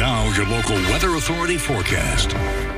Now, your local weather authority forecast.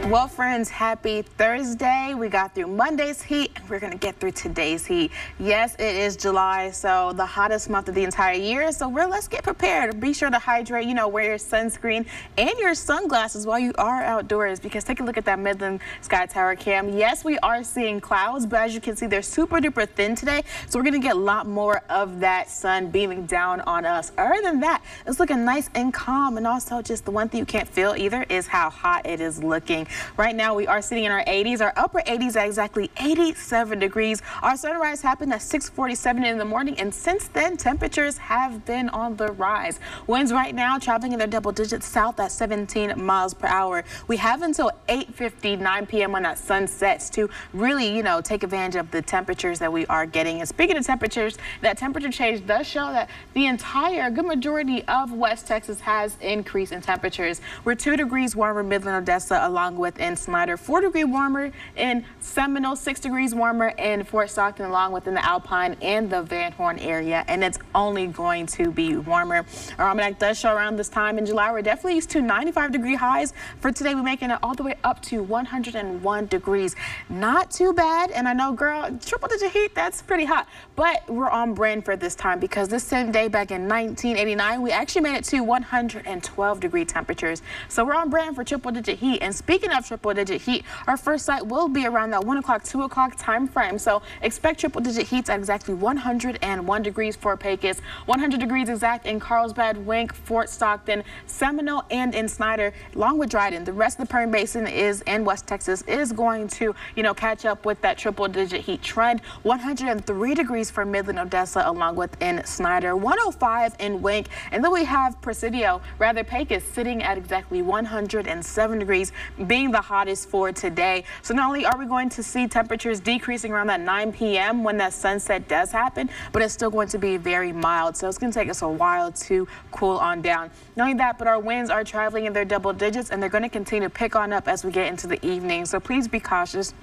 Well, friends, happy Thursday. We got through Monday's heat, and we're going to get through today's heat. Yes, it is July, so the hottest month of the entire year. So we're let's get prepared. Be sure to hydrate, you know, wear your sunscreen and your sunglasses while you are outdoors because take a look at that Midland Sky Tower cam. Yes, we are seeing clouds, but as you can see, they're super duper thin today. So we're going to get a lot more of that sun beaming down on us. Other than that, it's looking nice and calm. And also just the one thing you can't feel either is how hot it is looking. Right now, we are sitting in our 80s, our upper 80s at exactly 87 degrees. Our sunrise happened at 647 in the morning, and since then, temperatures have been on the rise. Winds right now traveling in their double digits south at 17 miles per hour. We have until 8.59 p.m. when that sun sets to really, you know, take advantage of the temperatures that we are getting. And speaking of temperatures, that temperature change does show that the entire good majority of West Texas has increased in temperatures. We're two degrees warmer Midland, Odessa, along with in Snyder, four degree warmer in Seminole, six degrees warmer in Fort Stockton, along within the Alpine and the Van Horn area. And it's only going to be warmer. Our almanac does show around this time in July. We're definitely used to 95 degree highs. For today, we're making it all the way up to 101 degrees. Not too bad. And I know, girl, triple digit heat, that's pretty hot. But we're on brand for this time because this same day back in 1989, we actually made it to 112 degree temperatures. So we're on brand for triple digit heat. And speaking of triple digit heat. Our first sight will be around that 1 o'clock, 2 o'clock time frame. So expect triple digit heats at exactly 101 degrees for Pecos, 100 degrees exact in Carlsbad, Wink, Fort Stockton, Seminole, and in Snyder, along with Dryden. The rest of the Permian Basin is in West Texas is going to, you know, catch up with that triple digit heat trend. 103 degrees for Midland, Odessa, along with in Snyder, 105 in Wink, and then we have Presidio, rather Pecos, sitting at exactly 107 degrees, being the hottest for today. So not only are we going to see temperatures decreasing around that 9 p.m. when that sunset does happen, but it's still going to be very mild. So it's going to take us a while to cool on down. Only that, but our winds are traveling in their double digits and they're going to continue to pick on up as we get into the evening. So please be cautious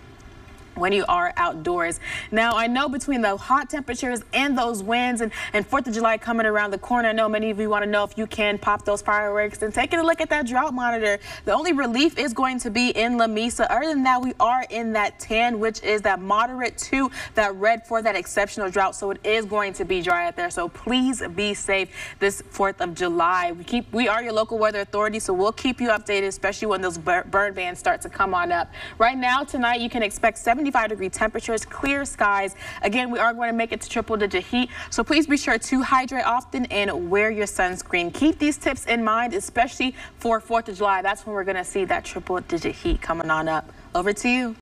when you are outdoors. Now, I know between the hot temperatures and those winds and, and 4th of July coming around the corner, I know many of you want to know if you can pop those fireworks and taking a look at that drought monitor. The only relief is going to be in Lamesa. Other than that, we are in that tan, which is that moderate to that red for that exceptional drought. So it is going to be dry out there. So please be safe this 4th of July. We keep we are your local weather authority, so we'll keep you updated, especially when those burn bans start to come on up. Right now, tonight, you can expect 70 75 degree temperatures, clear skies. Again, we are going to make it to triple digit heat. So please be sure to hydrate often and wear your sunscreen. Keep these tips in mind, especially for 4th of July. That's when we're going to see that triple digit heat coming on up. Over to you.